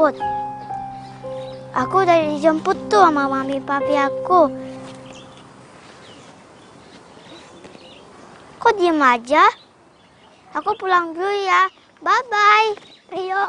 dijemput. Aku udah dijemput tuh sama mami papi aku. Kok diem aja? Aku pulang dulu ya. Bye-bye. Rio.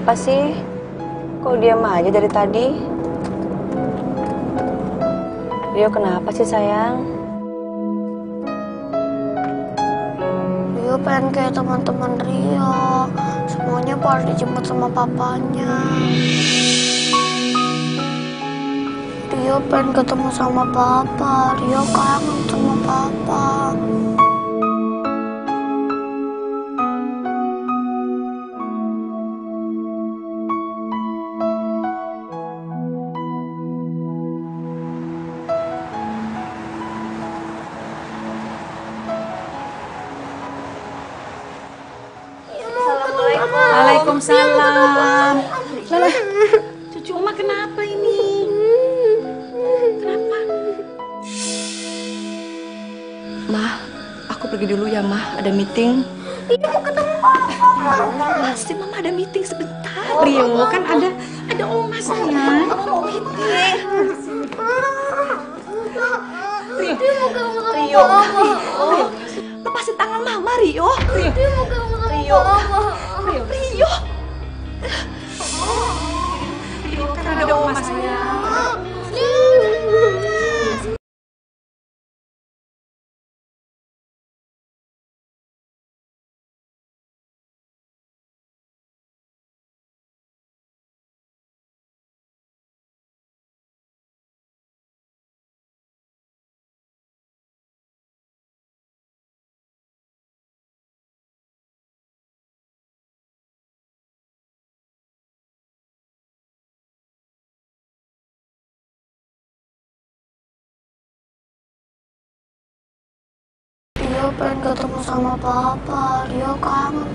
Kenapa sih? Kok diam aja dari tadi? Rio kenapa sih sayang? Rio pengen kayak teman-teman Rio. Semuanya pada dijemput sama papanya. Rio pengen ketemu sama papa. Rio kangen sama papa. Waalaikumsalam. Lah, cucu Oma kenapa ini? Kenapa? Mah, aku pergi dulu ya, Mah. Ada meeting. Iya, mau ketemu Pasti Mama ada meeting sebentar. Rio, kan ada ada Oma sayang. Mama mau meeting. Rio, Rio, Rio, lepasin tangan Mama. Rio, Rio, Rio, Rio. Pengen ketemu sama papa. Rio kangen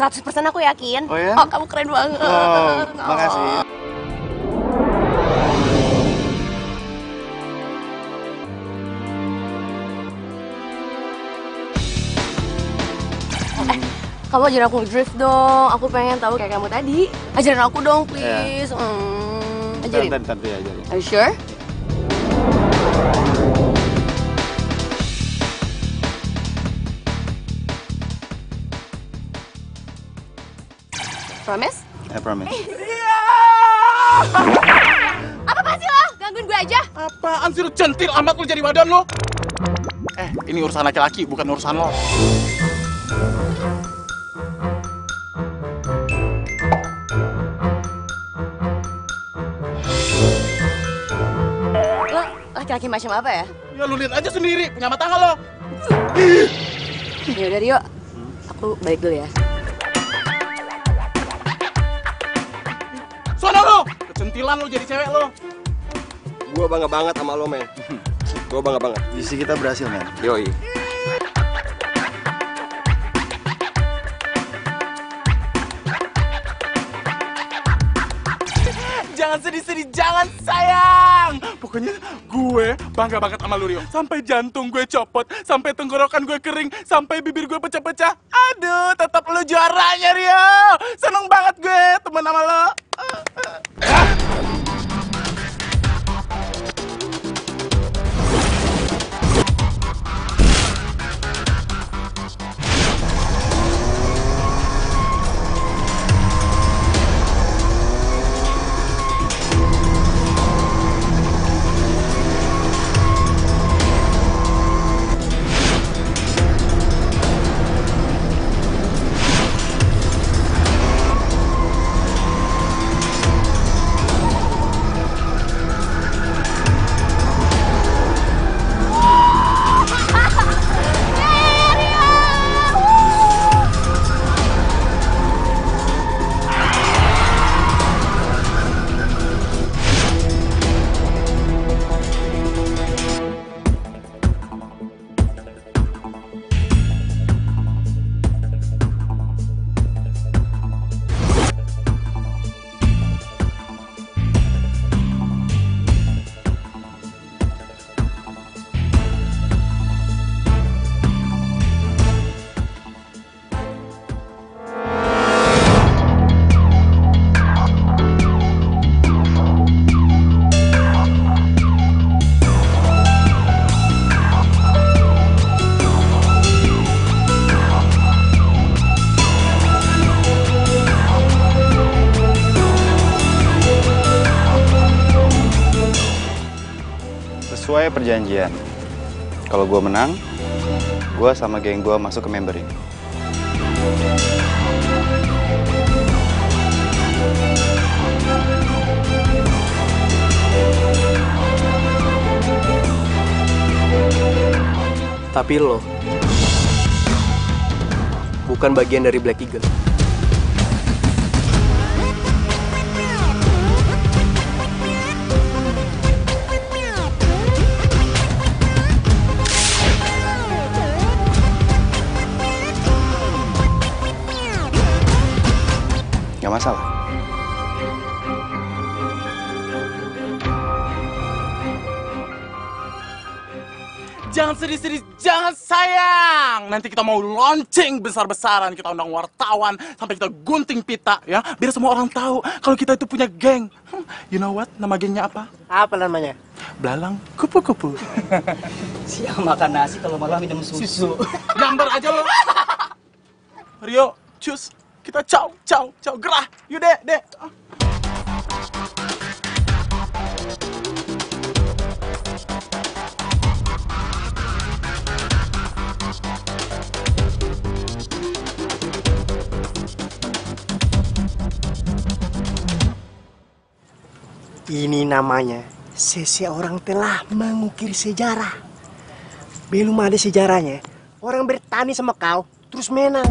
100% aku yakin. Oh ya? Oh, kamu keren banget. Oh, makasih. Kamu ajarin aku drift dong. Aku pengen tahu kayak kamu tadi. Ajarin aku dong, please. Hmm, ajarin. Bentar, bentar, ya, ajarin. Are you sure? Promise? I promise. Apa sih lo? Gangguin gue aja. Apaan sih lu centil amat lu jadi badan lu? Eh, ini urusan laki-laki, bukan urusan lo. Lo laki-laki macam apa ya? Ya lu lihat aja sendiri, punya mata lo? Ya udah Rio, aku balik dulu ya. Kecentilan lu jadi cewek lo. Gua bangga banget sama lo, men. Gua bangga banget. Misi kita berhasil, men. Yoi. Jangan sedih-sedih, jangan sayang. Pokoknya gue bangga banget sama lu Rio. Sampai jantung gue copot, sampai tenggorokan gue kering, sampai bibir gue pecah-pecah. Aduh, tetap lu juaranya Rio. Seneng banget gue temen sama lo. Sesuai perjanjian, kalau gue menang, gue sama geng gue masuk ke member ini. Tapi lo bukan bagian dari Black Eagle. Sedih-sedih, jangan sayang. Nanti kita mau launching besar-besaran, kita undang wartawan sampai kita gunting pita ya, biar semua orang tahu kalau kita itu punya geng. Hmm, You know what? Nama gengnya apa? Apa namanya? Belalang kupu-kupu. Siang makan nasi kalau malam minum susu. Gambar aja lo. Rio, cus. Kita caw, caw, caw, gerah. Yuk, dek, dek. Ini namanya seseorang telah mengukir sejarah. Belum ada sejarahnya, orang bertani sama kau terus menang.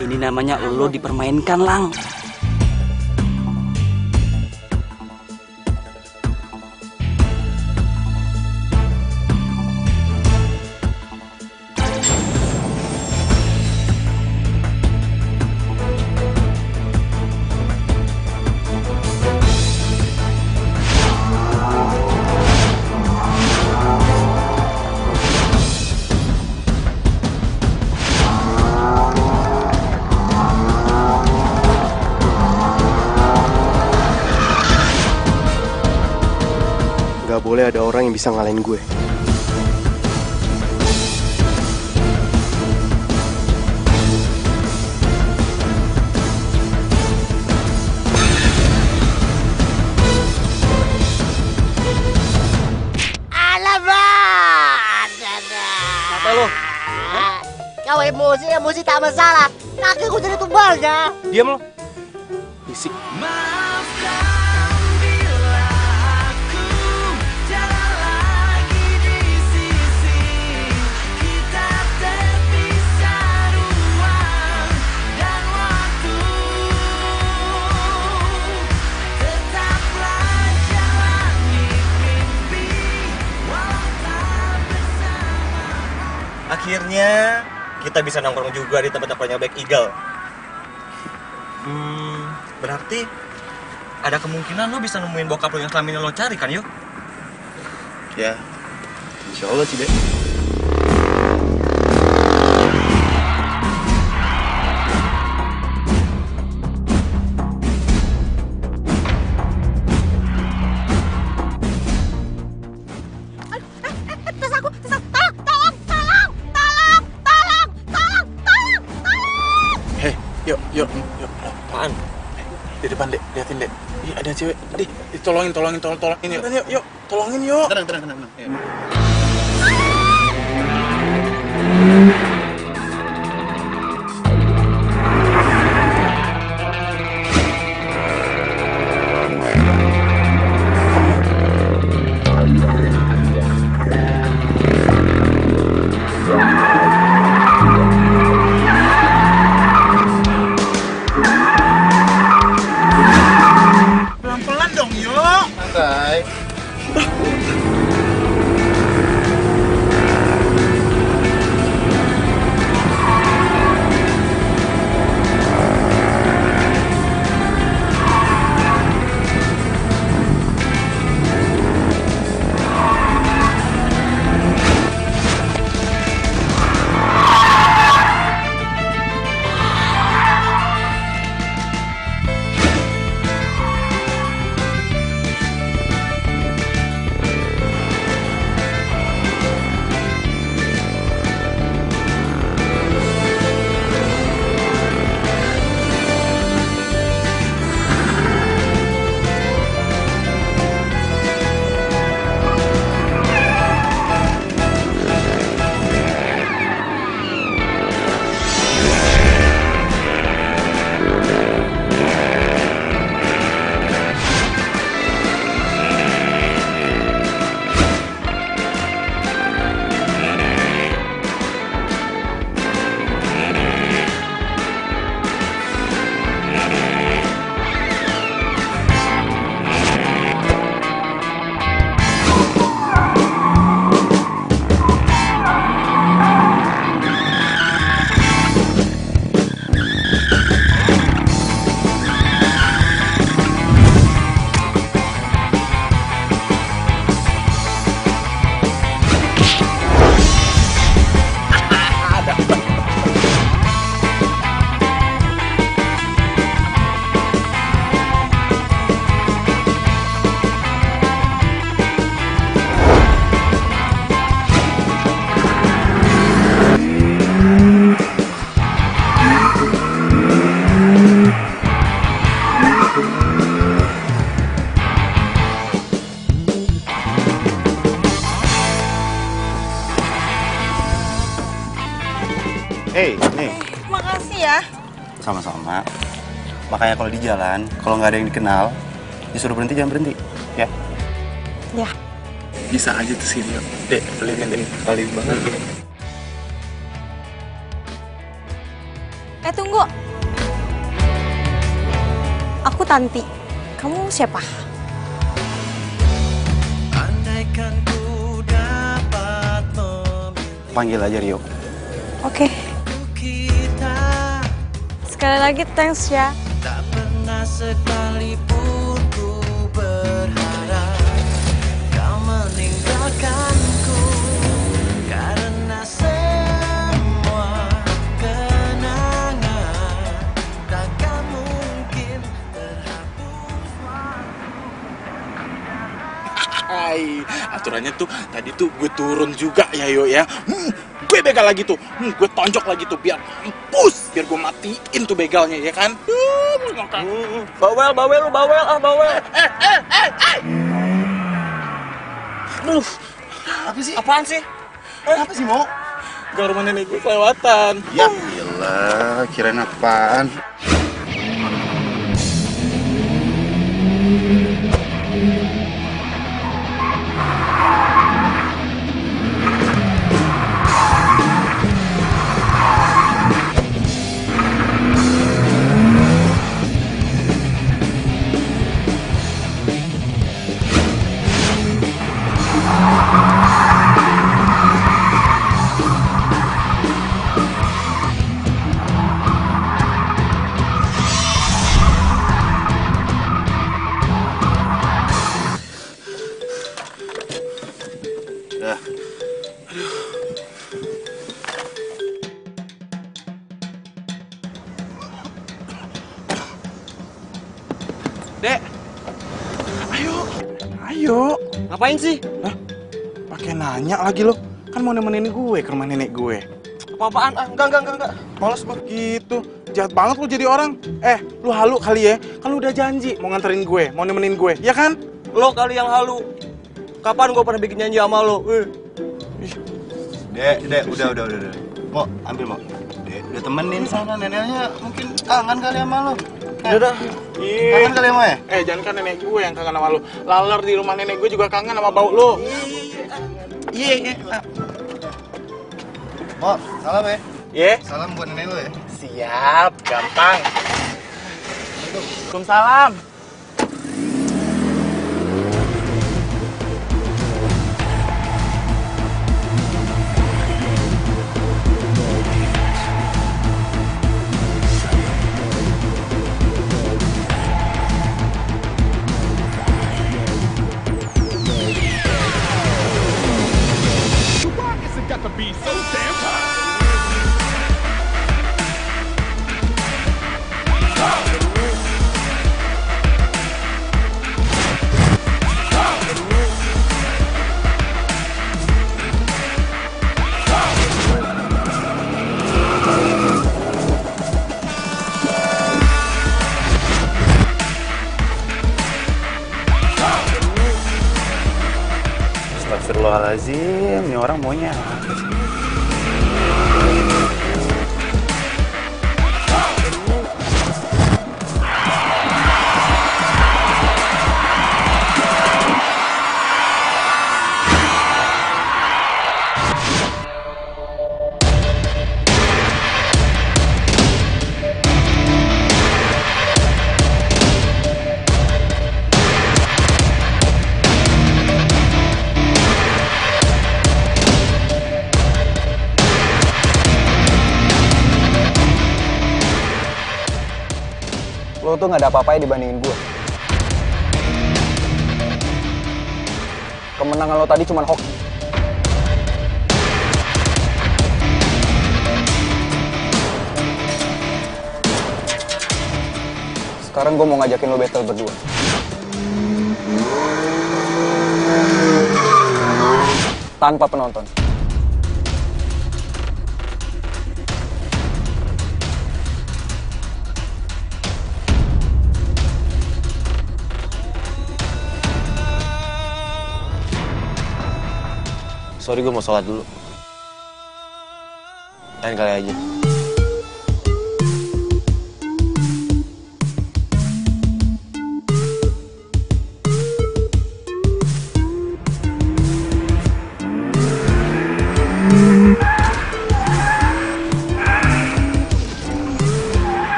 Ini namanya lo dipermainkan, Lang. Yang bisa ngalahin gue. Alamak! Apa lo? Kau emosi, emosi tak masalah. Kakiku jadi tumbalnya. Diam lo. Bisik. Akhirnya kita bisa nongkrong juga di tempat nongkrongnya Black Eagle. Hmm, berarti ada kemungkinan lo bisa nemuin bokap lo yang selama ini lo cari kan, yuk? Ya, insya Allah sih deh. Cewek. Di, ditolongin, tolongin, tolong, tolongin. Yuk, yuk. Tolongin, yuk. Tenang, tenang, tenang. tenang. Makanya kalau di jalan, kalau nggak ada yang dikenal, disuruh berhenti jangan berhenti, ya. Ya. Bisa aja tuh sini, yuk. Dek, beliin, Dek. Kali banget. Eh tunggu. Aku Tanti. Kamu siapa? Andaikan ku dapat Panggil aja Rio. Oke. kita Sekali lagi thanks ya. Aturannya tuh tadi tuh gue turun juga ya yo ya. Hmm, gue begal lagi tuh. Hmm, gue tonjok lagi tuh biar mampus, biar gue matiin tuh begalnya ya kan. Ngakak. Bawel, bawel, lu bawel, ah bawel Aduh, Apa sih? Apaan sih? apa sih mau? Gak rumah nenek gue kelewatan. Ya gila, kirain apaan? Sih? Hah? Pakai nanya lagi lo. Kan mau nemenin gue ke rumah nenek gue. Apa-apaan? Ah, enggak, enggak, enggak, enggak Males gue gitu. Jahat banget lo jadi orang. Eh, lu halu kali ya. Kan lu udah janji mau nganterin gue, mau nemenin gue. Ya kan? Lo kali yang halu Kapan gue pernah bikin janji sama lo? Eh. Dek, dek, udah, udah, udah, udah. Mau, ambil mau. Dek, udah temenin sana neneknya mungkin kangen kali sama lo. Udah dah. Iya. Kangen kali sama ya? Eh, jangan kan nenek gue yang kangen sama lu. Laler di rumah nenek gue juga kangen sama bau lu. Iya, iya. Mau, salam ya. Iya. Salam buat nenek lo ya. Siap, gampang. Waalaikumsalam. Lo tuh nggak ada apa-apanya dibandingin gue. Kemenangan lo tadi cuma hoki. Sekarang gue mau ngajakin lo battle berdua. Tanpa penonton. Sorry gue mau sholat dulu. Lain kali aja.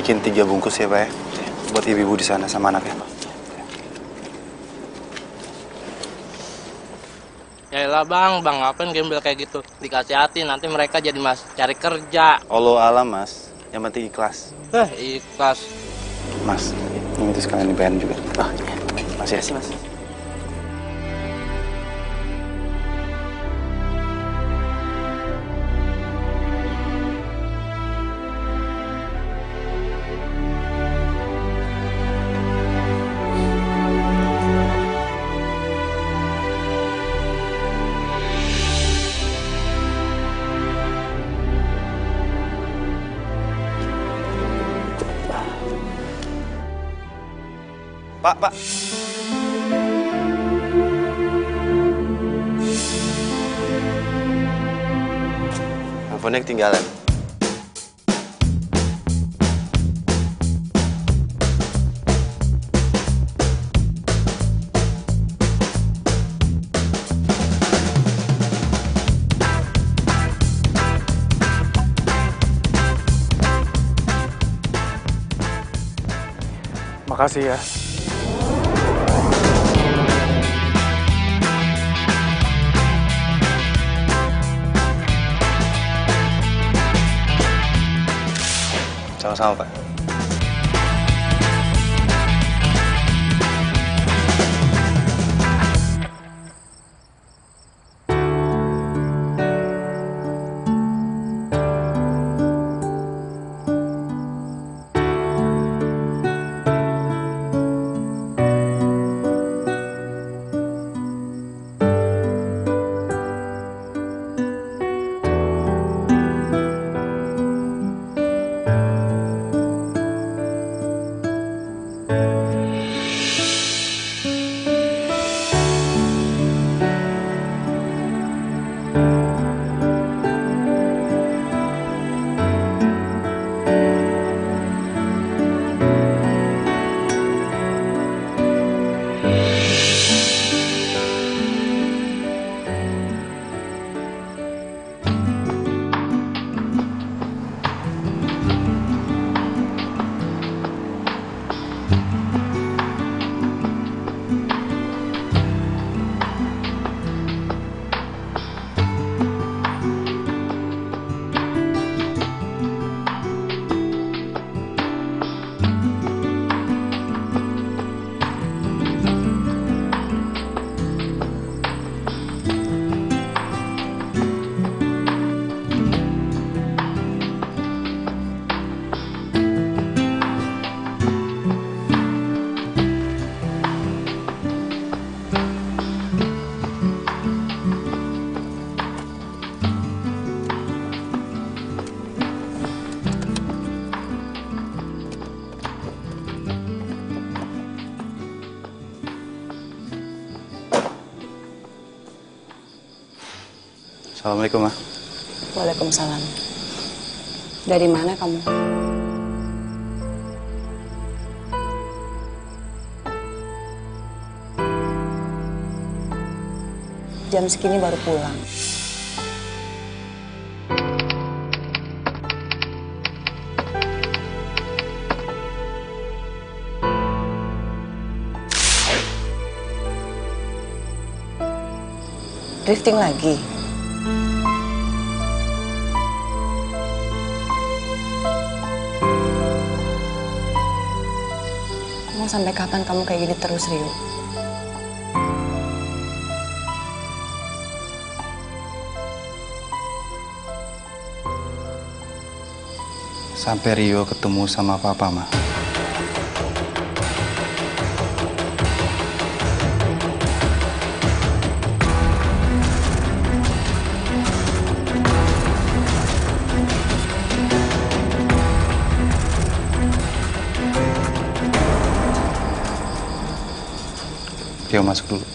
Bikin tiga bungkus ya Pak ya. Buat ibu-ibu di sana sama anaknya Pak. Ya lah bang, bang ngapain gembel kayak gitu? Dikasih hati nanti mereka jadi mas cari kerja. Allah alam mas, yang penting ikhlas. Eh ikhlas. Mas, ini itu sekalian dibayar juga. Ah, Mas ya. mas. Pak. Handphonenya ketinggalan. Makasih ya. Sama-sama Pak. Assalamualaikum, Ma. Waalaikumsalam. Dari mana kamu? Jam segini baru pulang. Drifting lagi. Sampai kapan kamu kayak gini terus, Rio? Sampai Rio ketemu sama Papa, Ma. Masuk dulu.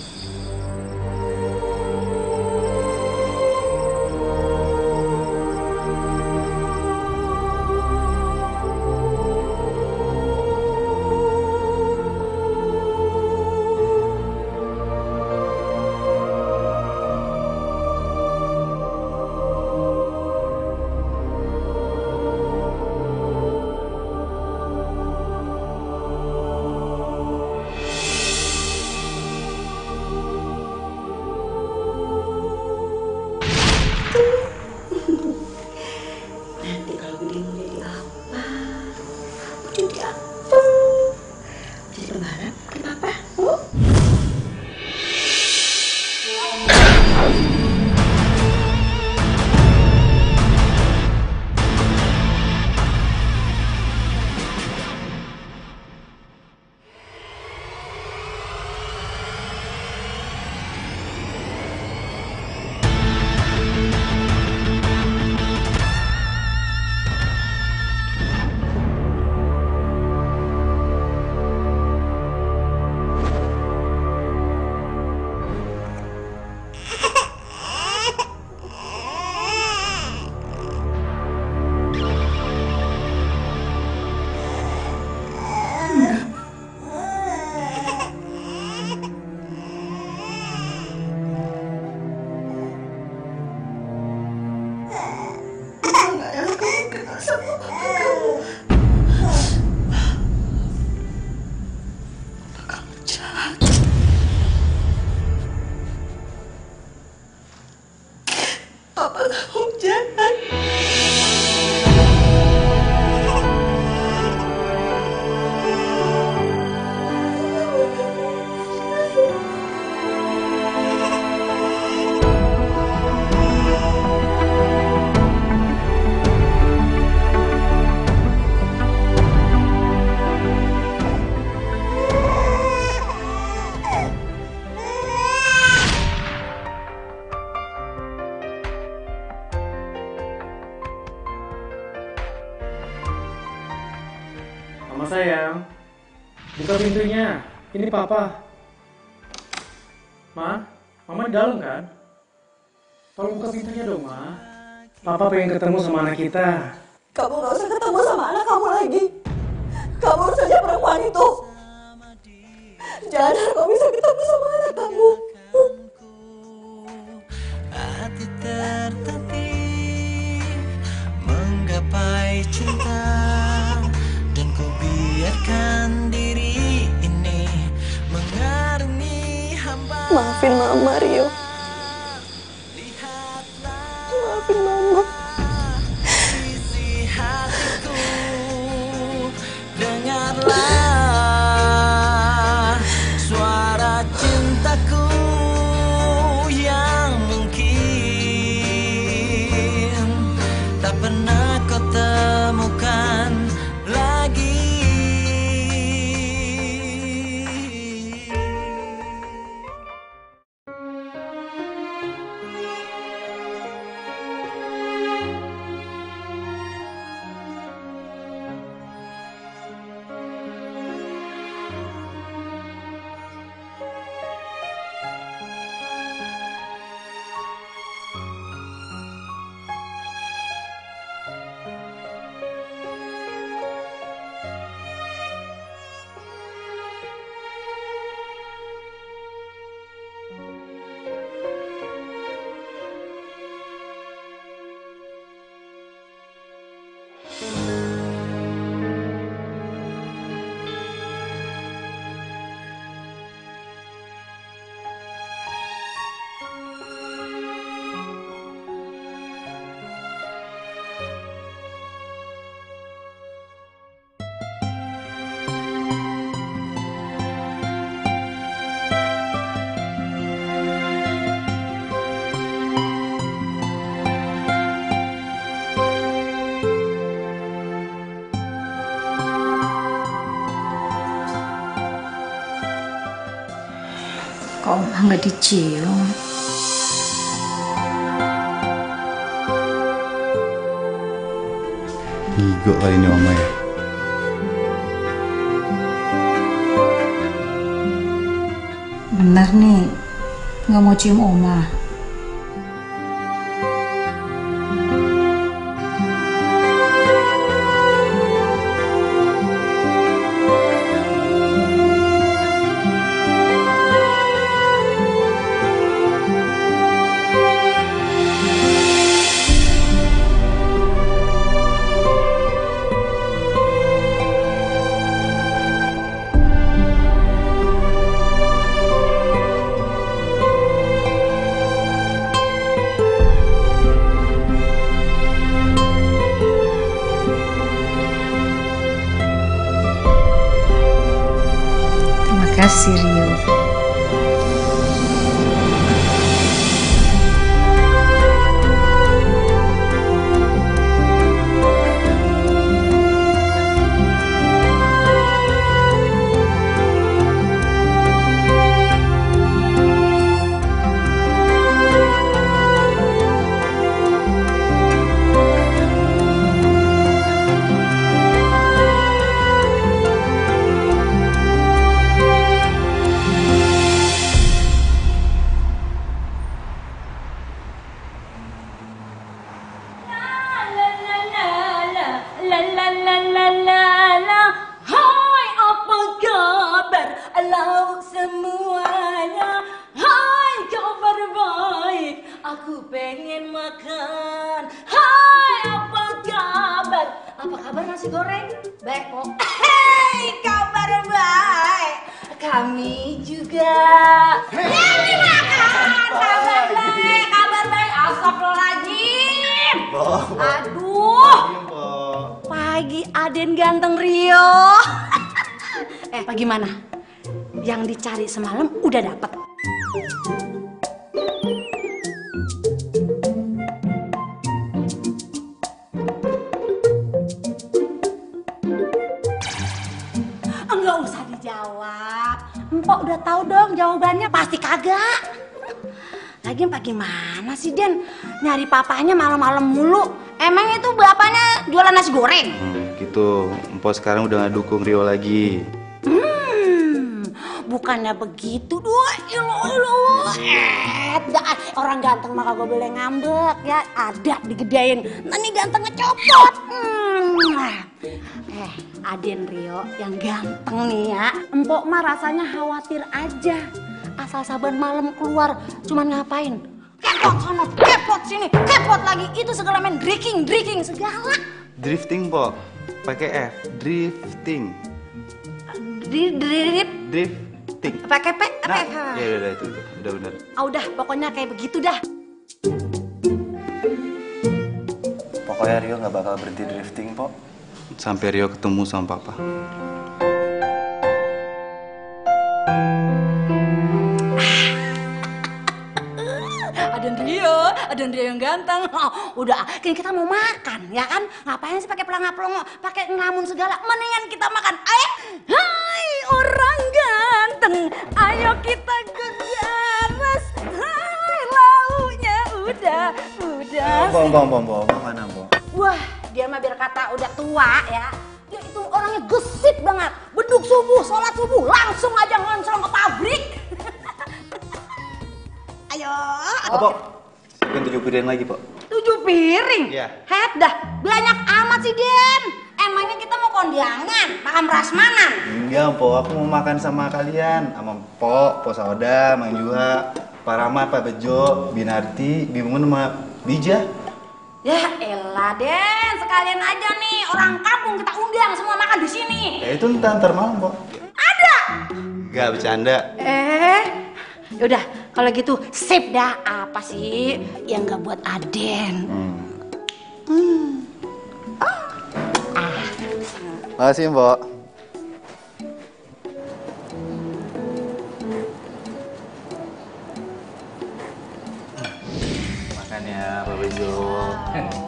Ini papa. Ma, mama di dalam kan? Tolong buka pintunya dong, Ma. Papa pengen ketemu sama anak kita. Kamu gak usah ketemu sama anak kamu lagi. Kamu urus saja perempuan itu. Jangan harap bisa ketemu sama anak kamu. Nggak dicium? Ngigo kali ini mama ya. Bener nih, nggak mau cium oma. Bagaimana? Yang dicari semalam udah dapet. Enggak usah dijawab. Empok udah tahu dong jawabannya pasti kagak. Lagian bagaimana sih Den? Nyari papanya malam-malam mulu. Emang itu bapaknya jualan nasi goreng? Gitu, Empok sekarang udah gak dukung Rio lagi. Bukannya begitu doh, ilo ilo. Eh, orang ganteng mah kagak boleh ngambek ya. Ada digedein, nanti gantengnya copot. Hmm. Eh, Aden Rio yang ganteng nih ya. Empok mah rasanya khawatir aja. Asal saban malam keluar, cuman ngapain? Kepot sono, kepot sini, kepot lagi. Itu segala main drinking, drinking segala. Drifting, Pok. Pakai F, drifting. Di drip, Drifting. pakai P, apa Nah, ya? ya udah, udah itu, udah, udah bener. Ah, udah, pokoknya kayak begitu dah. Pokoknya Rio gak bakal berhenti drifting, Pok. Sampai Rio ketemu sama Papa. Ada Rio, ada Rio yang ganteng. Oh, udah, kan kita mau makan, ya kan? Ngapain sih pakai pelangga-pelongo, pakai ngelamun segala? Mendingan kita makan. Ayo, hai orang ganteng, ayo kita ke garas. Hai, launya udah, udah. Bom, bom, bom, bom. Mana, Bom? Wah, dia mah biar kata udah tua ya. Dia itu orangnya gesit banget. Beduk subuh, sholat subuh, langsung aja ngonsong ke pabrik. Ayo. Apa? Bukan tujuh piring lagi, Pok. Tujuh piring? Iya. Het dah, banyak amat sih, Den. Emangnya kita mau kondangan, makan prasmanan? Enggak, Po. Aku mau makan sama kalian. Sama Po, Po Sauda, Mang Juha, Pak Rahmat, Pak Bejo, Binarti, Bimungun, sama Bija. Ya elah, Den. Sekalian aja nih, orang kampung kita undang semua makan di sini. Ya itu ntar, ntar malam, Po. Ada. Enggak, bercanda. Eh, yaudah kalau gitu sip dah apa sih yang nggak buat Aden? Hmm. Makasih, Mbok. Makan ya, Pak Bejo.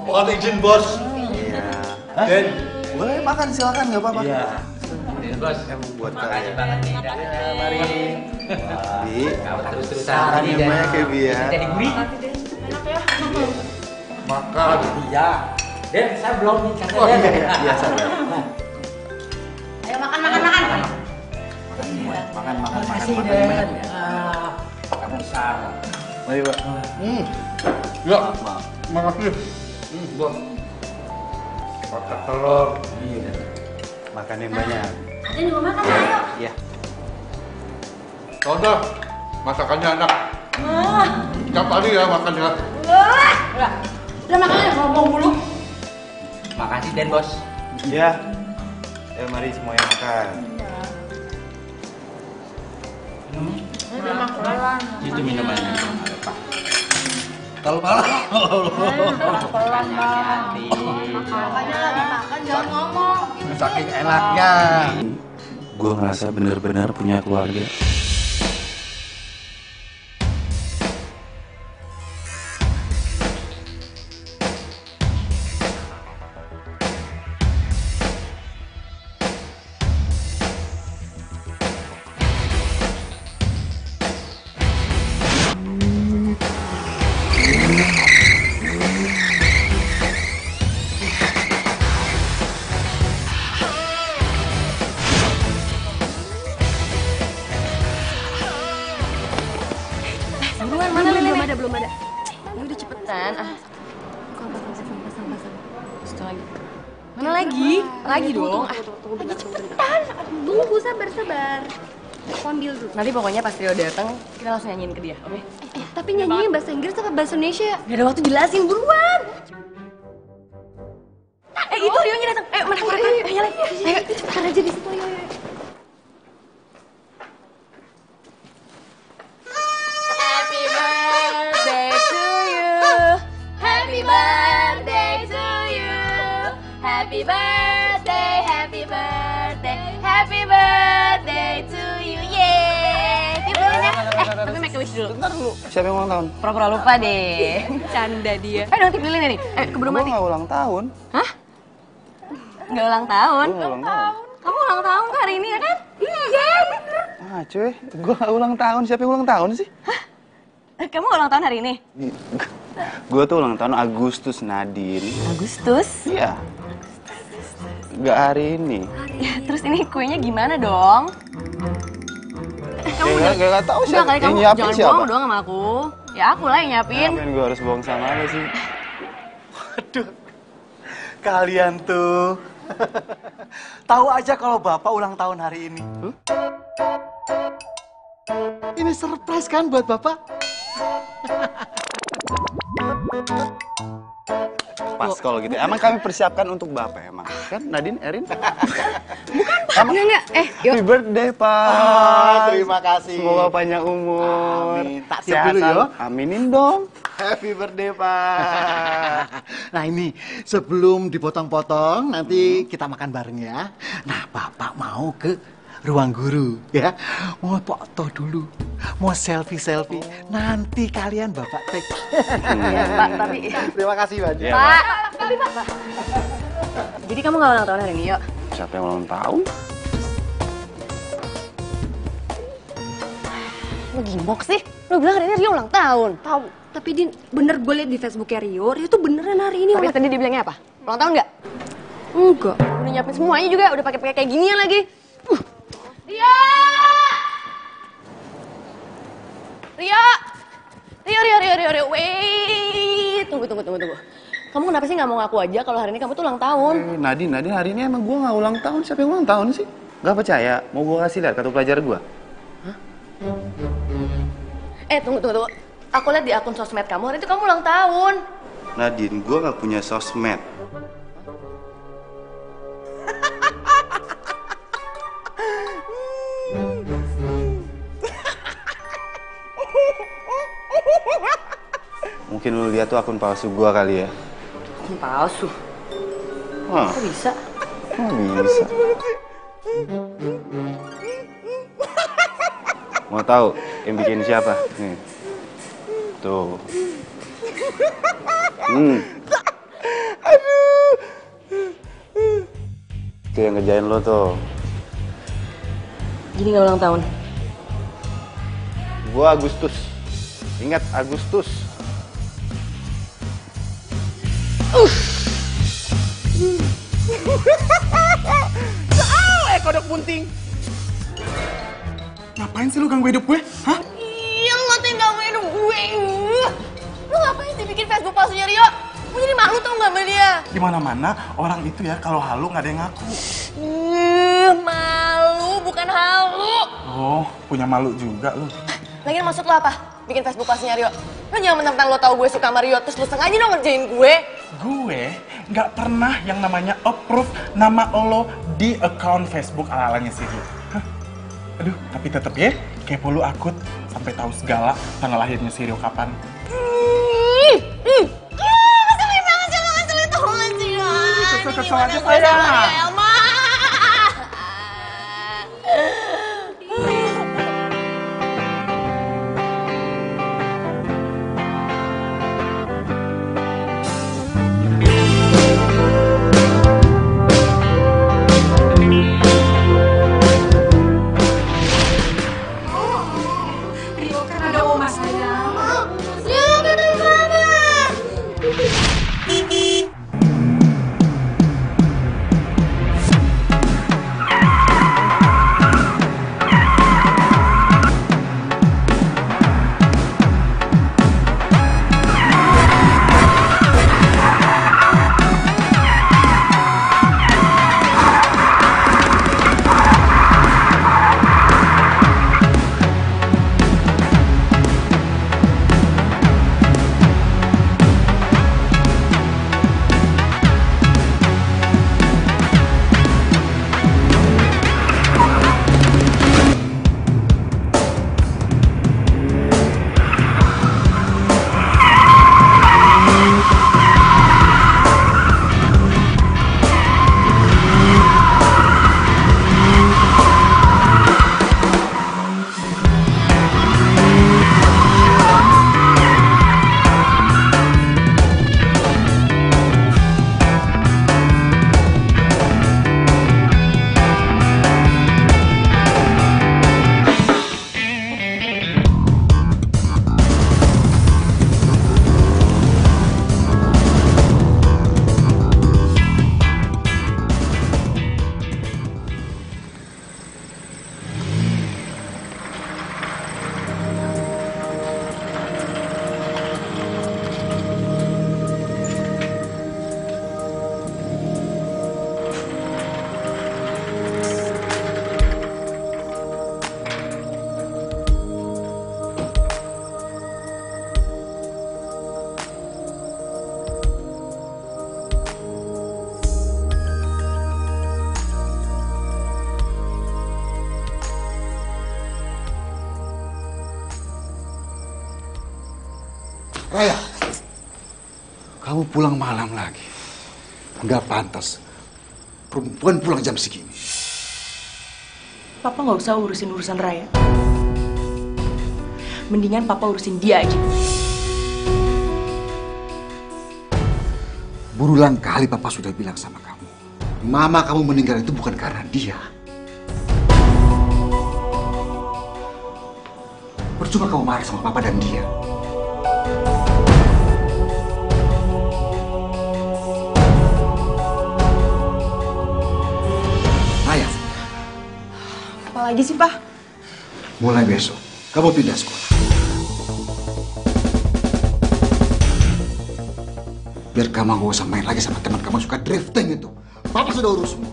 Mohon izin bos. Iya. Den. Boleh makan, silakan, nggak apa-apa. Iya. Bos, emang buat kalian. banget nih. Ya, mari. Bi, Terus-terusan makan tadi, yang Den. banyak ya, Bi ya. Jadi gurih. Makan. Iya. Den, saya belum nih kasih Oh, Den. iya, iya. Iya, sabar. Ayo makan makan makan. Makan, makan, makan, Makasih, makan. Den. makan. Ah. besar. Mari, Pak. Hmm. Ya, makasih. Hmm, Bang. Pakai telur. Iya. Makan yang banyak. Ada juga makan ayo. Iya. Soda, masakannya enak. Tiap hari ya makannya. Udah, udah makan ya ngomong mulu. Makasih Den Bos. Iya. Eh, mari semuanya makan. Udah makan. Itu minumannya. Kalau malah. Pelan bang. Makanya lagi makan jangan ngomong. Saking enaknya. Gue ngerasa bener-bener punya keluarga. Pokoknya pas Rio datang, kita langsung nyanyiin ke dia, oke? Eh, tapi nyanyinya bahasa Inggris apa bahasa Indonesia? Gak ada waktu jelasin, buruan. Eh, itu Rio nya datang. Eh, mana, mana, mana. Ayo, ayo, ayo. Cepetan aja di situ, ayo, ayo. Happy birthday to you. Happy birthday to you. Happy birthday, tapi make a wish dulu. Bentar dulu. Siapa yang ulang tahun? Pura-pura lupa deh. Canda dia. Eh, dong tiup lilinnya nih. Eh, keburu Gue mati. nggak ulang tahun. Hah? Nggak ulang tahun? Gue nggak ulang tahun. Kamu ulang tahun kok hari ini ya kan? Iya. Ah, cuy. Gue ulang tahun. Siapa yang ulang tahun sih? Eh, Kamu ulang tahun hari ini? Gue tuh ulang tahun Agustus Nadine. Agustus? Iya. Gak hari ini. Ya, terus ini kuenya gimana dong? Kayak gak, gak tau siapa. kali kamu nyiapin jangan siapa? bohong doang sama aku. Ya aku lah yang nyiapin. Ngapain gue harus bohong sama lo sih? Waduh, kalian tuh. Tahu aja kalau bapak ulang tahun hari ini. Ini surprise kan buat bapak? Pas kalau gitu. Emang kami persiapkan untuk bapak emang. Kan Nadine, Erin? Enggak, enggak. Eh, yuk. Happy birthday, Pak. Ah, terima kasih. Semoga panjang umur. Amin. Tak tiup dulu, yo. Aminin dong. Happy birthday, Pak. nah ini sebelum dipotong-potong nanti kita makan bareng ya. Nah, Bapak mau ke ruang guru ya. Mau foto dulu. Mau selfie-selfie. Nanti kalian Bapak tag. Iya, Pak, tapi Terima kasih, Pak. Iya, Pak, tapi Pak. Jadi kamu nggak ulang tahun hari ini, yuk? Siapa yang ulang tahun? Lu gimbok sih? Lu bilang hari ini Rio ulang tahun. Tahu. Tapi Din, bener gue liat di Facebooknya Rio, Rio tuh beneran hari ini Tapi tadi dia bilangnya apa? Ulang tahun nggak? Enggak. Udah nyiapin semuanya juga, udah pakai pakai kayak ginian lagi. Uh. Rio! Rio! Rio, Rio, Rio, Rio, Rio, wait! Tunggu, tunggu, tunggu, tunggu. Kamu kenapa sih nggak mau ngaku aja kalau hari ini kamu tuh ulang tahun? Eh, Nadine, Nadine hari ini emang gue gak ulang tahun. Siapa yang ulang tahun sih? Gak percaya? Mau gue kasih lihat kartu pelajar gue? Eh, tunggu, tunggu, tunggu. Aku lihat di akun sosmed kamu, hari itu kamu ulang tahun. Nadine, gue gak punya sosmed. Mungkin lu lihat tuh akun palsu gua kali ya. Akun palsu. Hah, Kok bisa? kok bisa? Mau tahu yang bikin siapa? Nih. Tuh. Hmm. Itu yang ngerjain lo tuh. Jadi nggak ulang tahun? Gua Agustus. Ingat Agustus. eh kodok bunting. Ngapain sih lu ganggu hidup gue? Hah? Iya, lo tinggal gue. Uh. Lu ngapain sih bikin Facebook palsunya Rio? Gue jadi malu tau gak sama dia? Di mana-mana orang itu ya kalau halu nggak ada yang ngaku. Uh, malu bukan halu. Oh, punya malu juga lu. Lagian maksud lo apa? Bikin Facebook palsunya Rio? Lo jangan mentang-mentang lo tau gue suka sama Rio, terus lo sengaja dong ngerjain gue. Gue nggak pernah yang namanya approve nama lo di account Facebook ala-alanya si Rio. Hah? Aduh, tapi tetep ya, kepo lu akut sampai tahu segala tanggal lahirnya si Rio kapan. Keselin banget sih tau sih? Ah, Kesel-kesel aja gue Nggak pantas. Perempuan pulang jam segini. Papa nggak usah urusin urusan Raya. Mendingan Papa urusin dia aja. Berulang kali Papa sudah bilang sama kamu. Mama kamu meninggal itu bukan karena dia. Percuma kamu marah sama Papa dan dia. Apalagi sih, Pak? mulai besok kamu pindah sekolah. Biar kamu gak usah main lagi sama teman kamu suka drifting itu. Papa sudah urus semua.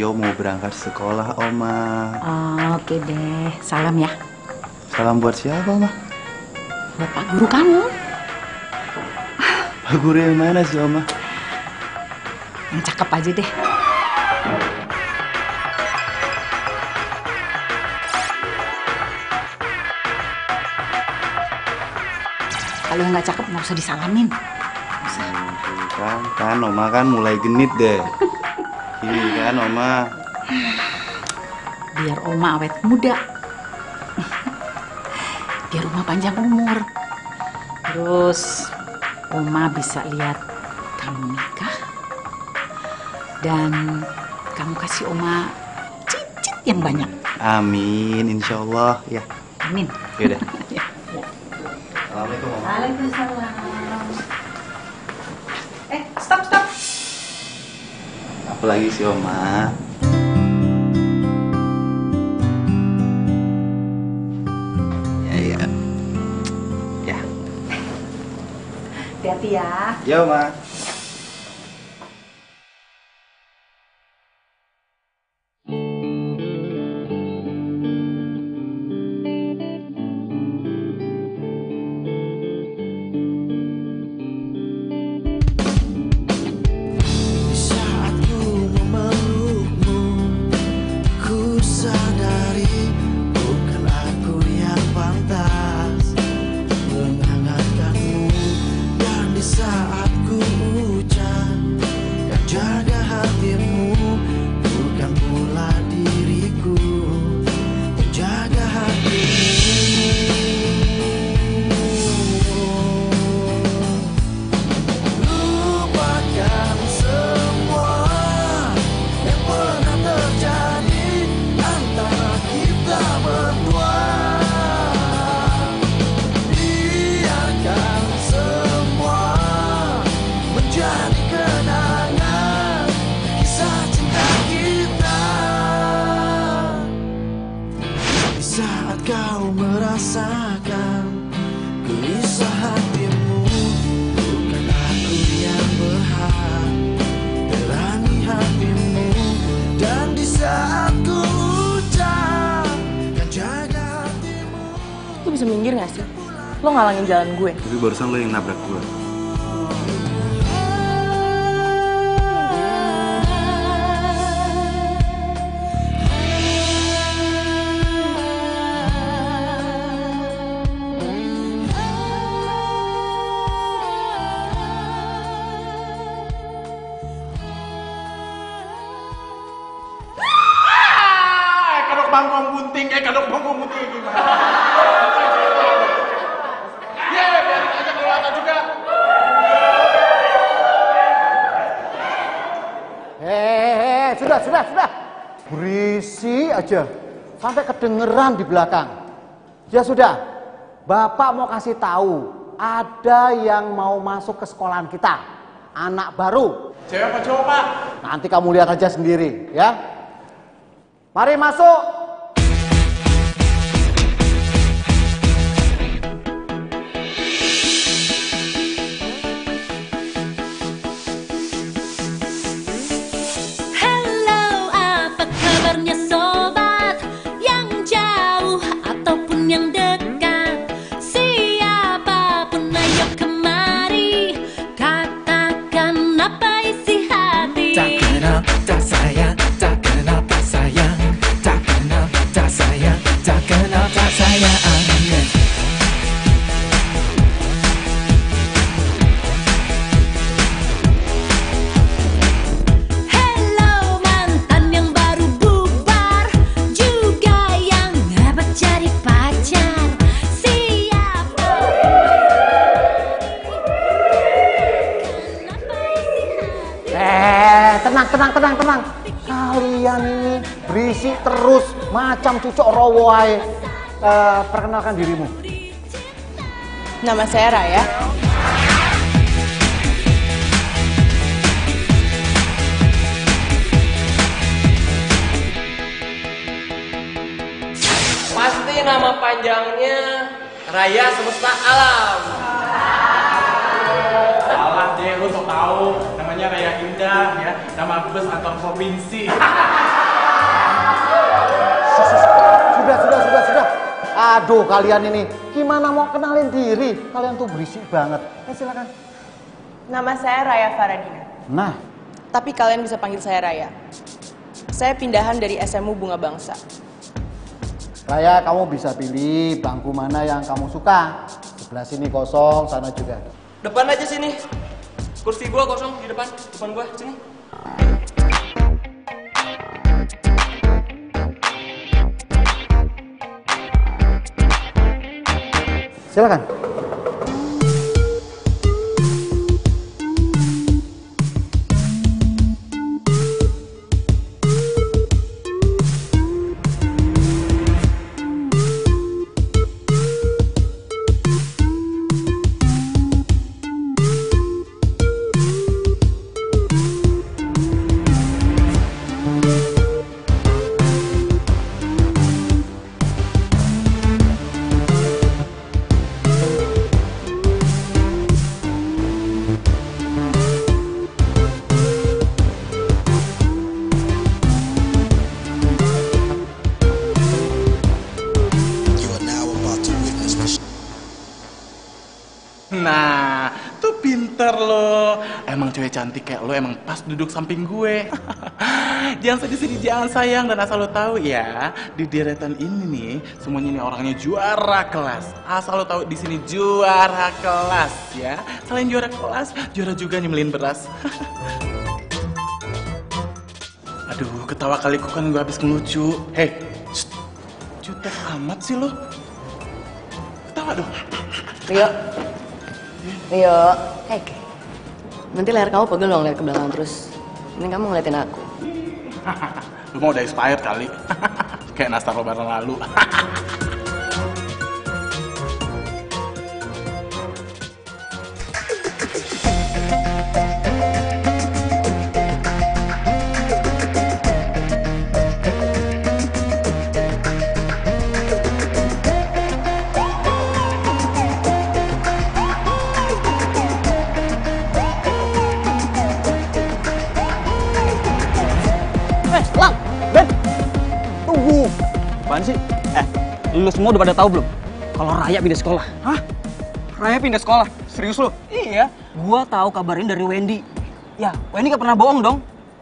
Oma tadi? Rio mau berangkat sekolah, Oma. Oh, Oke deh, salam ya. Salam buat siapa, Oma? Bapak guru kamu. Pak guru yang mana sih, Oma? Yang cakep aja deh. Kalau yang nggak cakep nggak usah disalamin. Kan, kan Oma kan mulai genit deh. Ini kan Oma. Biar Oma awet muda. Biar Oma panjang umur. Terus Oma bisa lihat kamu nikah. Dan kamu kasih Oma cicit yang banyak. Amin, insya Allah. Ya, Amin. yaudah. Assalamualaikum Oma. Waalaikumsalam. Apa lagi sih Oma? Ya, ya. Ya. Hati-hati ya. Ya, Oma. Jalan gue. Tapi barusan lo yang nabrak aja. Sampai kedengeran di belakang. Ya sudah, Bapak mau kasih tahu. Ada yang mau masuk ke sekolahan kita. Anak baru. Cewek apa cowok, Pak? Nanti kamu lihat aja sendiri, ya. Mari masuk. Macam cucok rowo ae. Eh, perkenalkan dirimu. Nama saya Raya. Pasti nama panjangnya Raya Semesta Alam. Salah deh, lu sok tahu. Namanya Raya Indah ya, nama bus antar provinsi. Sudah, sudah, sudah, sudah. Aduh, kalian ini gimana mau kenalin diri? Kalian tuh berisik banget. Eh, silakan. Nama saya Raya Faradina. Nah, Tapi kalian bisa panggil saya Raya. Saya pindahan dari SMU Bunga Bangsa. Raya, kamu bisa pilih bangku mana yang kamu suka. Sebelah sini kosong, sana juga. Depan aja sini. Kursi gua kosong di depan. Depan gua sini. Silakan. Duduk samping gue. jangan sedih-sedih, jangan sayang dan asal lo tahu ya, di deretan ini nih semuanya nih orangnya juara kelas. Asal lo tahu di sini juara kelas ya. Selain juara kelas, juara juga nyemilin beras. Aduh, ketawa kaliku kan gue habis ngelucu. Hei, jutek amat sih lo. Ketawa dong. Rio. Rio. Hei. Nanti leher kamu pegel dong lihat ke belakang terus. Ini kamu ngeliatin aku. Lu mau udah expired kali. Kayak nastar lebaran lalu. lu semua udah pada tahu belum? Kalau Raya pindah sekolah. Hah? Raya pindah sekolah? Serius lu? Iya. Gua tahu kabarin dari Wendy. Ya, Wendy gak pernah bohong dong.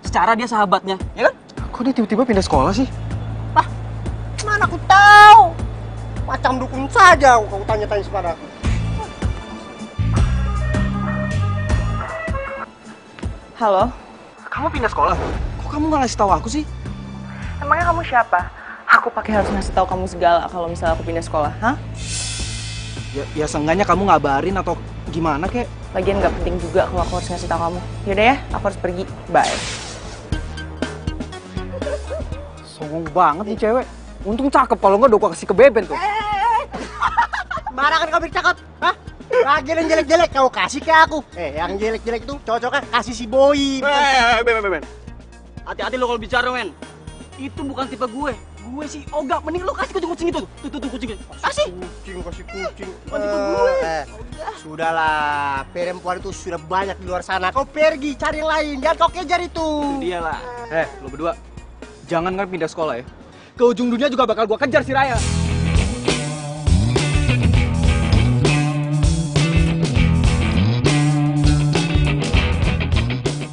Secara dia sahabatnya, ya kan? Kok dia tiba-tiba pindah sekolah sih? Mana aku tahu? Macam dukun saja kau tanya-tanya kepada aku. Halo. Kamu pindah sekolah? Kok kamu gak ngasih tahu aku sih? Emangnya kamu siapa? Aku pakai harus ngasih tahu kamu segala kalau misalnya aku pindah sekolah, hah? Ya, ya seenggaknya kamu ngabarin atau gimana kek? Lagian nggak penting juga kalau aku harus ngasih tahu kamu. Yaudah ya, aku harus pergi. Bye. Songong banget nih cewek. Untung cakep kalau nggak udah gua kasih ke Beben tuh. Sembarangan kau bercakap, hah? Lagi yang jelek-jelek kau kasih ke aku. Eh, yang jelek-jelek itu cocoknya kasih si Boy. Eh, Ben, Ben, Ben. Hati-hati lo kalau bicara, men. Itu bukan tipe gue. Gue sih Oga. Mending lo kasih kucing-kucing itu. Tuh, tuh, tuh kucing. Kasih. Kucing, kasih kucing. Tipe gue. Eh, sudahlah, perempuan itu sudah banyak di luar sana. Kau pergi cari yang lain, jangan kau kejar itu. Dia lah. Eh, lo berdua. Jangan kan pindah sekolah ya. Ke ujung dunia juga bakal gua kejar si Raya.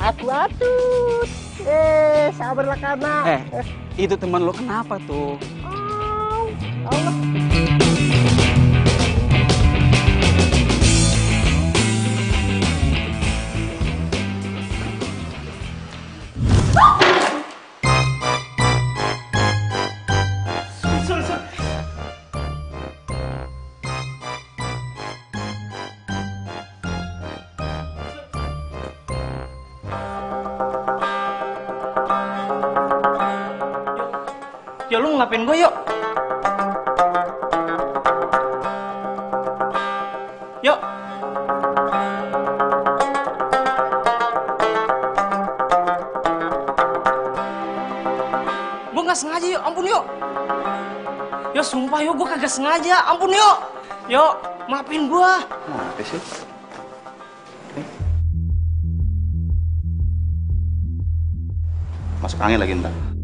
Aku atut. Eh, sabarlah karena. Eh, itu teman lo kenapa tuh? Allah. Ya ngapain gue yuk? Yuk. Gue nggak sengaja yuk, ampun yuk. Ya sumpah yuk, gue kagak sengaja, ampun yuk. Yuk, maafin gue. Apa sih? Masuk angin lagi ntar.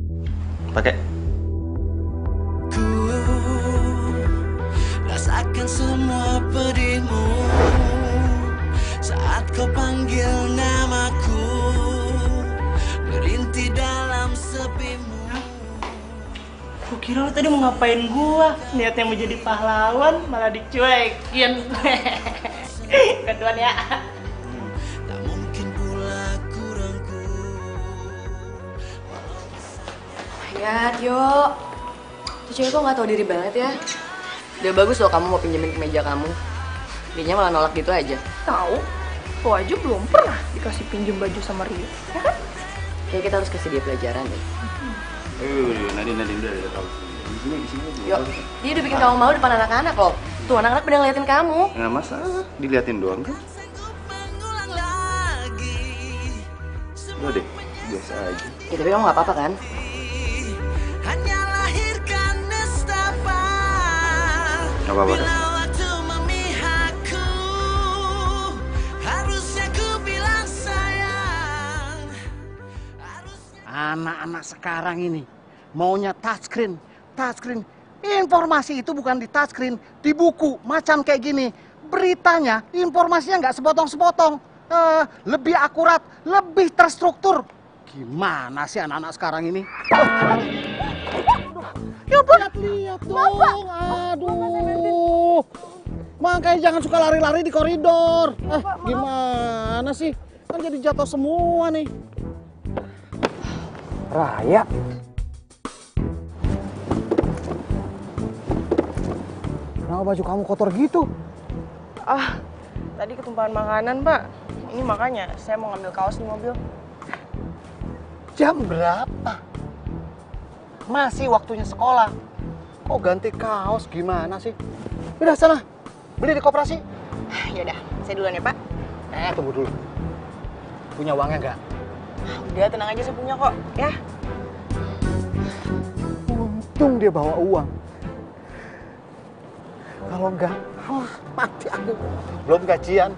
Ngapain gua? Niatnya mau jadi pahlawan, malah dicuekin. Ketuan ya. Ya, yuk. Tuh cewek kok nggak tahu diri banget ya. Udah bagus loh kamu mau pinjemin kemeja kamu. Dianya malah nolak gitu aja. Tahu? Kau aja belum pernah dikasih pinjem baju sama Rio. Ya kan? Kayak kita harus kasih dia pelajaran deh. Eh, Nadine, Nadine udah udah tahu. Di sini, di sini. Yuk, dia udah bikin kamu malu depan anak-anak loh. Tuh anak-anak pada ngeliatin kamu. Nggak masalah, diliatin doang kan? Udah deh, biasa aja. Ya tapi kamu nggak apa-apa kan? Hanya lahirkan nestapa Nggak apa-apa kan? Anak-anak sekarang ini maunya touchscreen, touchscreen. Informasi itu bukan di touchscreen, di buku macam kayak gini. Beritanya, informasinya nggak sepotong-sepotong, Eh, lebih akurat, lebih terstruktur. Gimana sih anak-anak sekarang ini? Ya lihat dong, aduh. Makanya jangan suka lari-lari di koridor. Eh, gimana sih? Kan jadi jatuh semua nih. Raya. Kenapa baju kamu kotor gitu? Ah, tadi ketumpahan makanan, Pak. Ini makanya saya mau ngambil kaos di mobil. Jam berapa? Masih waktunya sekolah. Kok ganti kaos gimana sih? Udah sana, beli di koperasi. Yaudah, saya duluan ya, Pak. Eh, tunggu dulu. Punya uangnya nggak? Udah, tenang aja saya punya kok. Ya. Untung dia bawa uang. Kalau enggak, ah, mati aku. Belum gajian.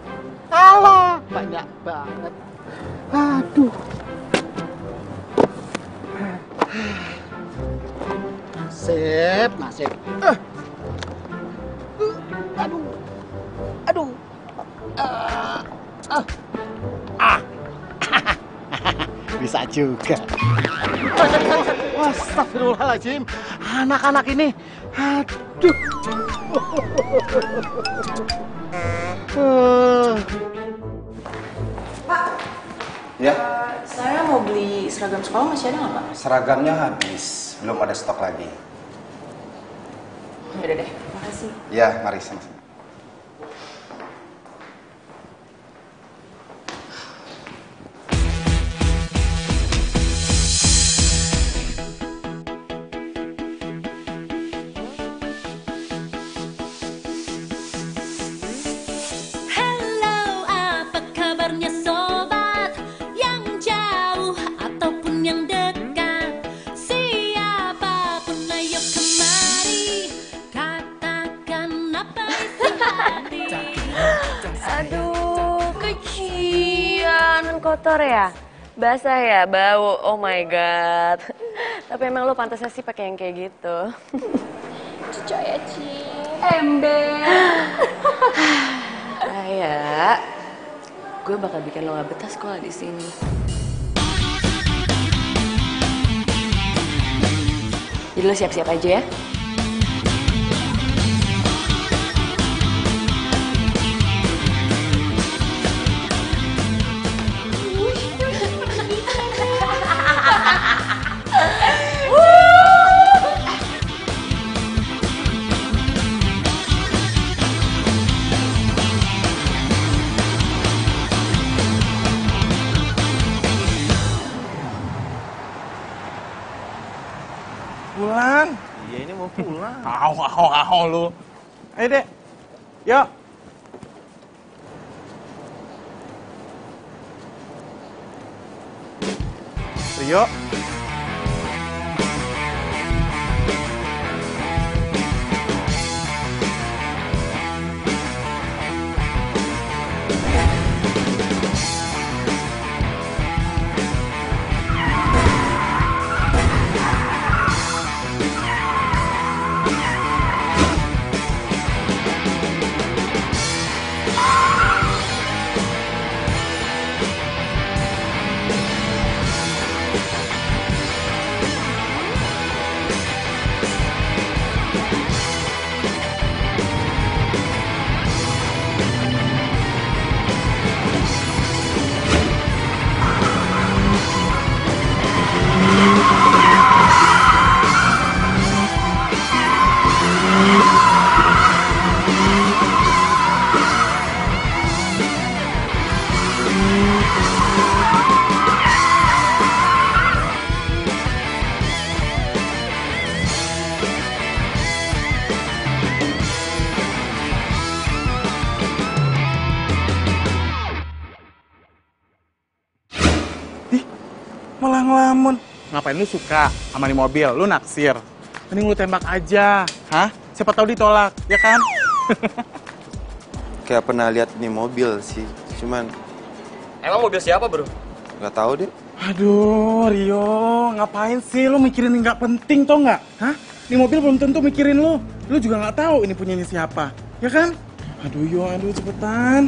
Alah, banyak banget. Aduh. Nasib, nasib. Eh. Aduh. Aduh. Ah. Ah. Ah. Bisa juga. Astagfirullahaladzim. Anak-anak ini. Aduh. Eh. Ya, Saya mau beli seragam sekolah masih ada nggak, Pak? seragamnya habis, belum ada stok lagi. Yaudah deh, makasih. Ya, mari sama-sama. Kotor ya? Basah ya, bau. Oh my god. Tapi emang lo pantasnya sih pakai yang kayak gitu. Percaya, Ci. Ember. Raya, gue bakal bikin lo gak betah sekolah di sini. Jadi lo siap-siap aja ya. Au, au, au lu. Ayo dek. Yuk. Rio. ngelamun. Ngapain lu suka sama nih mobil? Lu naksir. Mending lu tembak aja. Hah? Siapa tahu ditolak, ya kan? Kayak pernah lihat nih mobil sih. Cuman Emang mobil siapa bro? nggak tahu deh. Aduh, Rio, ngapain sih lu mikirin yang nggak penting tau nggak? Hah? Ini mobil belum tentu mikirin lu. Lu juga nggak tahu ini punyanya siapa, ya kan? Aduh, Yo, aduh cepetan.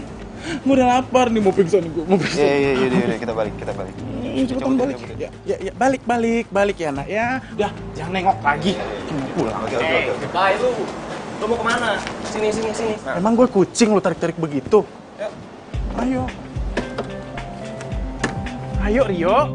Gue udah lapar nih, mau pingsan gue, mau pingsan. Iya iya iya iya kita balik kita balik. Hmm, cepetan balik. Ya, ya, ya, balik, balik, balik ya nak ya. Udah, jangan nengok lagi. Mau pulang. Oke oke oke. Bye lu. Lu mau ke mana? Sini sini sini. Emang gue kucing lu tarik-tarik begitu? Ayo. Ayo, Rio.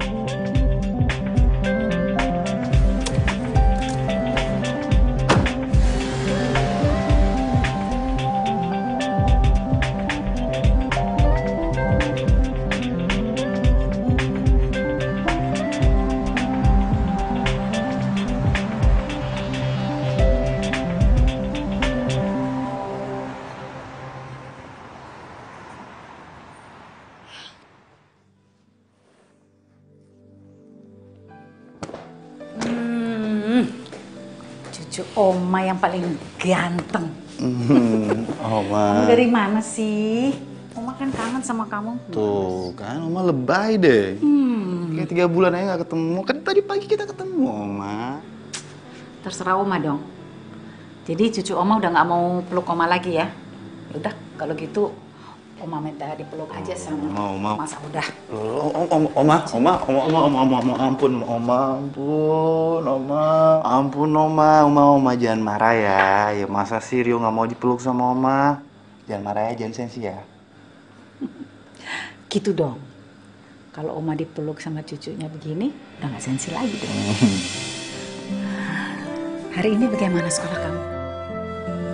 Oma yang paling ganteng. Hmm, Oma. Kamu dari mana sih? Oma kan kangen sama kamu. Tuh kan, Oma lebay deh. Hmm, Kayak tiga bulan aja nggak ketemu. Kan tadi pagi kita ketemu, Oma. terserah oma dong. Jadi cucu oma udah nggak mau peluk oma lagi? Ya Udah, kalau gitu oma minta dipeluk aja sama Mau, mau. Mas udah. Loh, om, om, oma, oma, oma, oma, oma, oma, oma, ampun, oma, ampun, oma, ampun, oma, oma, oma, jangan marah ya. Ya masa sih Rio nggak mau dipeluk sama oma? Jangan marah ya, jangan sensi ya. Gitu dong. Kalau oma dipeluk sama cucunya begini, udah nggak sensi lagi dong. Hari ini bagaimana sekolah kamu?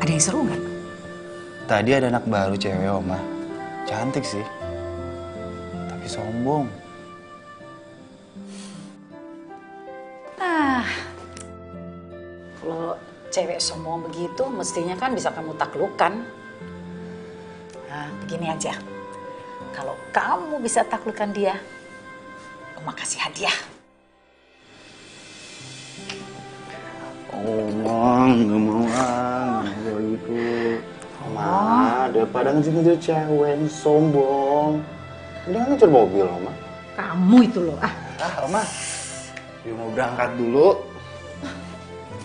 Ada yang seru nggak? Tadi ada anak baru cewek, oma. Cantik sih. Tapi sombong. Ah, kalau cewek sombong begitu, mestinya kan bisa kamu taklukkan. Nah, begini aja. Kalau kamu bisa taklukkan dia, Oma kasih hadiah. Daripada ngejar-ngejar cewek yang sombong. Udah ngejar mobil, Oma. Kamu itu loh, ah. Ah, Oma. Rio mau berangkat dulu.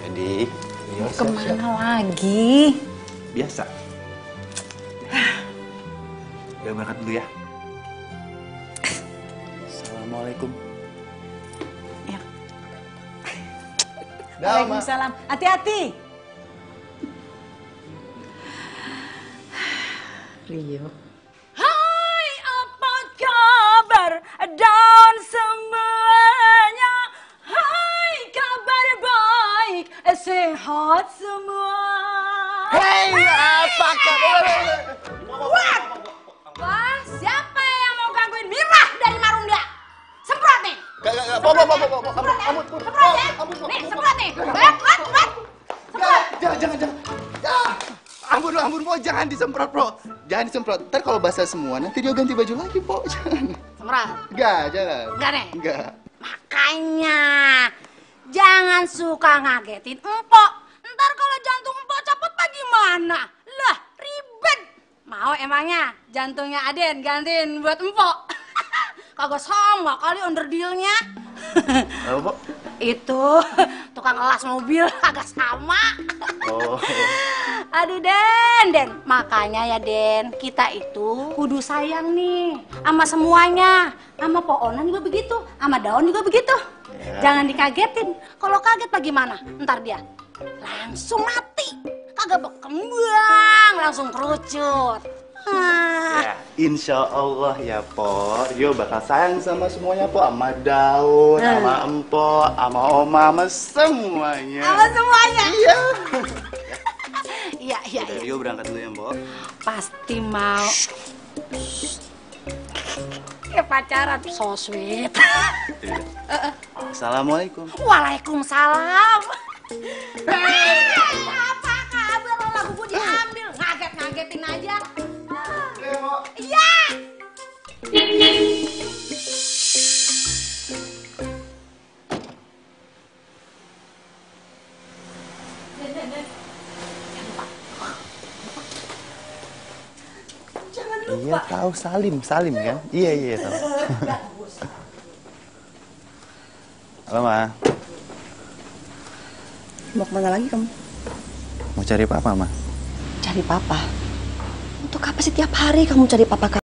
Jadi, siap-siap. Ke mana lagi? Biasa. Udah berangkat dulu ya. Assalamualaikum. Ya. Waalaikumsalam. Hati-hati. Rio. Hai apa kabar dan semuanya Hai kabar baik sehat semua Hei, apa kabar? What? Wah siapa yang mau gangguin Mirah dari Marunda? Semprot nih Gak, gak, gak. Po. Ampun, ampun, ampun. Semprot ya Nih semprot nih What? What? What? Gak, jangan, jangan, jangan. Ya. Ampun, ampun, Po. Jangan disemprot, Po. Jangan disemprot. Ntar kalau basah semua, nanti dia ganti baju lagi, Po. Jangan. Semprot Enggak, jangan. Enggak nih Enggak. Makanya jangan suka ngagetin empok. Ntar kalau jantung empok cepet pak gimana? Lah ribet. Mau emangnya jantungnya Aden gantiin buat empok? Kagak sama kali under dealnya. Apa? Itu tukang kelas mobil agak sama. Oh. Aduh Den, Den. Makanya ya Den, kita itu kudu sayang nih sama semuanya. Sama Poonan juga begitu, sama Daun juga begitu. Jangan dikagetin. Kalau kaget bagaimana? Ntar dia langsung mati. Kagak berkembang, langsung kerucut. Ah. Ya, insya Allah ya, Po. Rio bakal sayang sama semuanya, Po. Sama Daun, Hmm. sama Empo, sama Oma, sama semuanya. Sama semuanya. Iya. Iya, iya, Udah, iya. Rio berangkat dulu ya, Po. Pasti mau. Kayak pacaran, so sweet. Iya. Assalamualaikum. Waalaikumsalam. Apa kabar lo lagu gue diambil? Ngaget-ngagetin aja. Iya. Iya tahu Salim, Salim kan? Iya iya tahu. Halo ma, Mau ke mana lagi kamu? mau cari papa ma? Cari papa. Untuk apa sih tiap hari kamu cari papa kamu?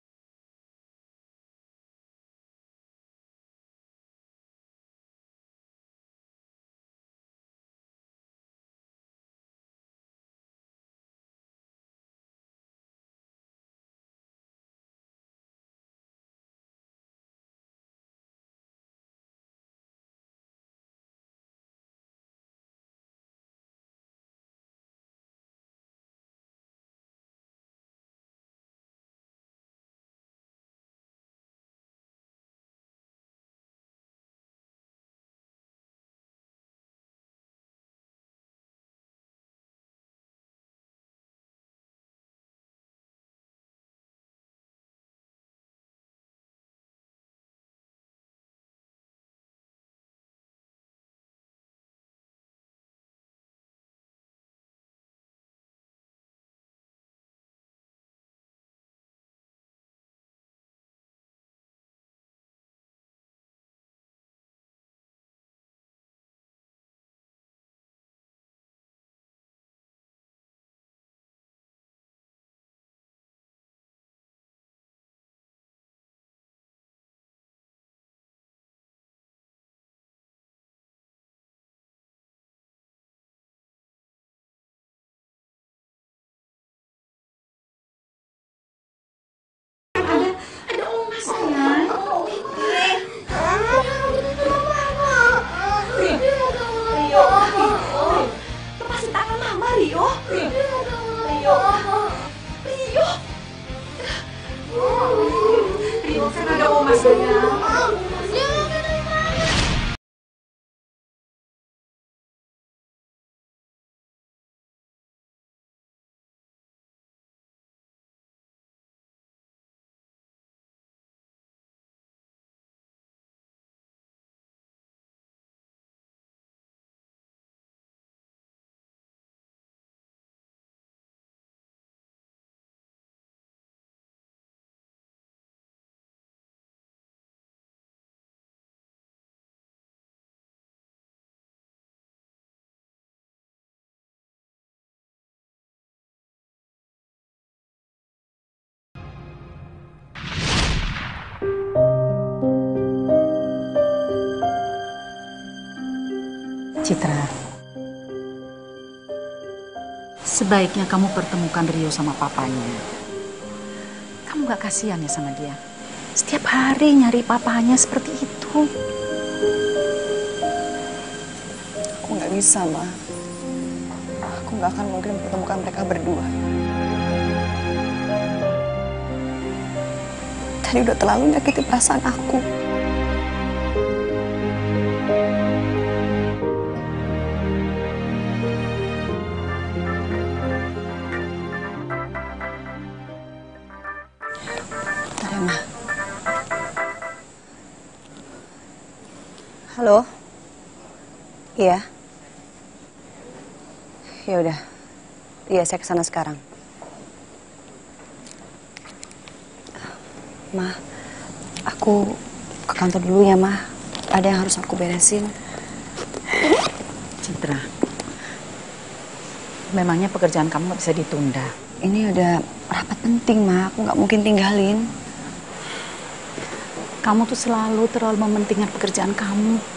Kan ada Citra, sebaiknya kamu pertemukan Rio sama papanya. Kamu gak kasihan ya sama dia? Setiap hari nyari papanya seperti itu. Aku nggak bisa, Ma. Aku nggak akan mungkin mempertemukan mereka berdua. Tadi udah terlalu nyakiti perasaan aku. Iya. Ya udah. Iya, saya ke sana sekarang. Ma, aku ke kantor dulu ya, Ma. Ada yang harus aku beresin. Citra, memangnya pekerjaan kamu nggak bisa ditunda. Ini ada rapat penting, Ma. Aku nggak mungkin tinggalin. Kamu tuh selalu terlalu mementingkan pekerjaan kamu.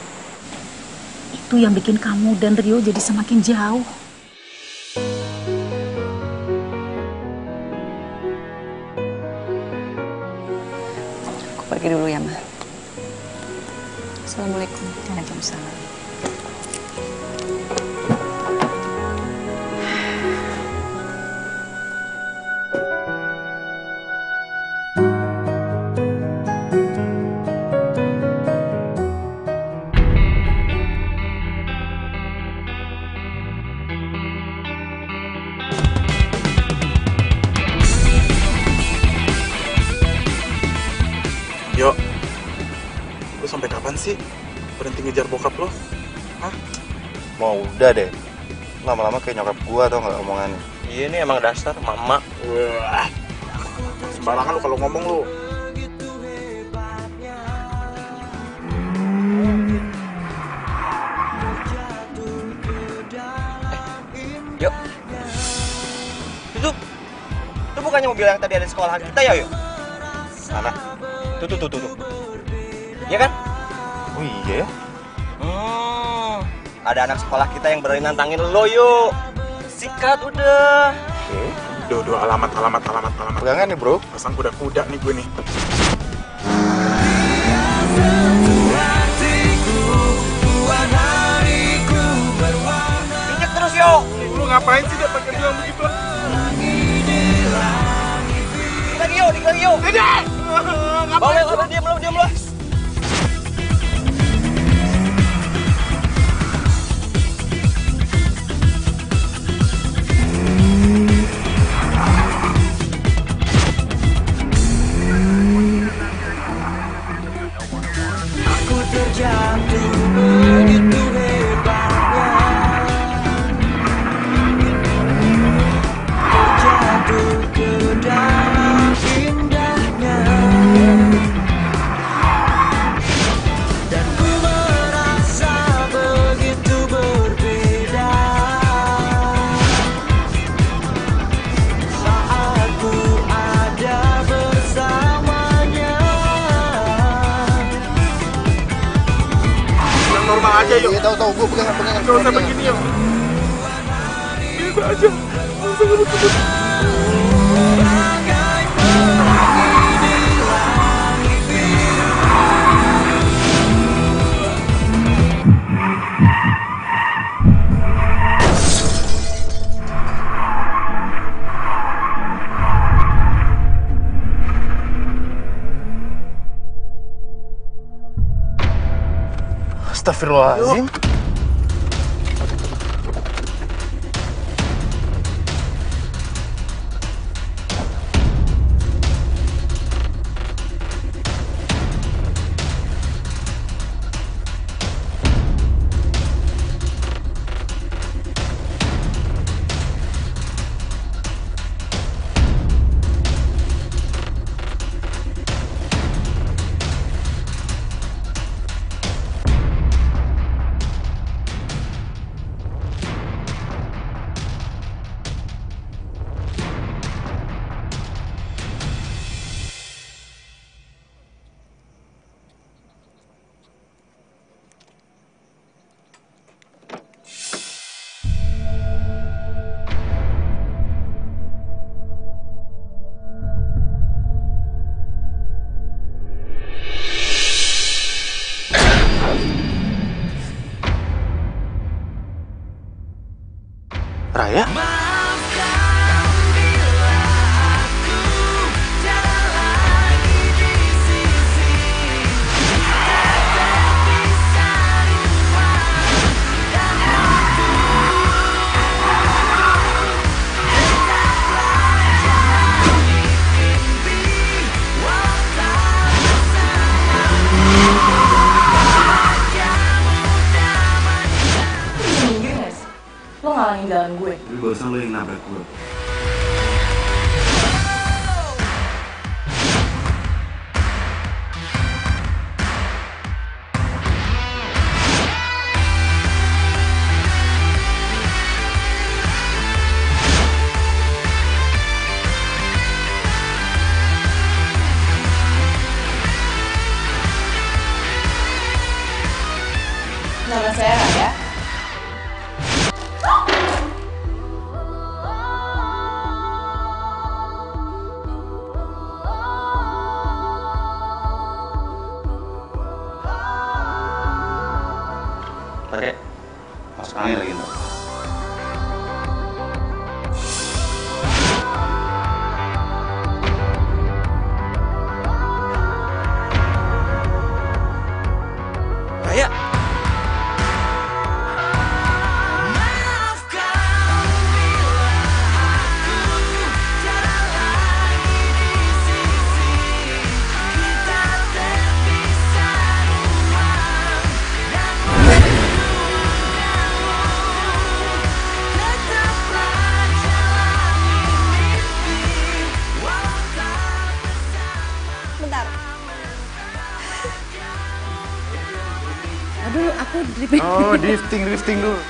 Itu yang bikin kamu dan Rio jadi semakin jauh. Kayak nyokap gua tau nggak omongannya. Iya nih emang dasar mama. Wah. sembarangan lu kalau ngomong lu. Yuk. Itu, itu bukannya mobil yang tadi ada di sekolahan kita ya, yuk? Mana? Tuh, tuh, tuh, tuh, tuh. Iya kan? Oh iya ya? Hmm, ada anak sekolah kita yang berani nantangin lo, yuk. Sikat udah. Oke. Duh, duh, alamat, alamat, alamat, alamat. Pegangan nih, bro. Pasang kuda-kuda nih gue nih. Injek terus, yuk. Lu ngapain sih dia pakai bilang begitu? Lagi, yuk, dikit lagi, yuk. Tidak! Bawa, bawa, diam lo, diam lo. Gue pegangan pegangan. Gak usah begini yuk. Bisa aja. Gak usah. Astagfirullahaladzim. Drifting. Drifting, drifting dulu.